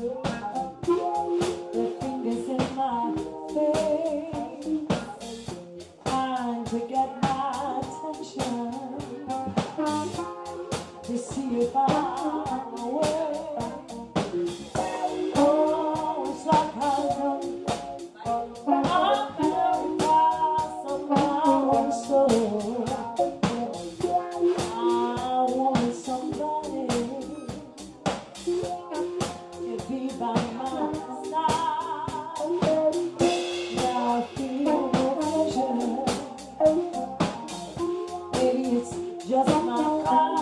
Pula. Just my pride.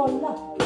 for love.